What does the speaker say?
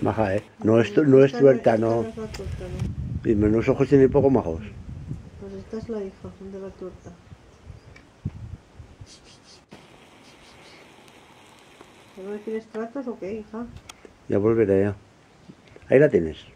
Maja, ¿eh? No es, no es tuerta, no. Y menos ojos tiene poco majos. Pues esta es la hija de la tuerta. ¿No me quieres tratos o qué, hija? Ya volveré ya. Ahí la tienes.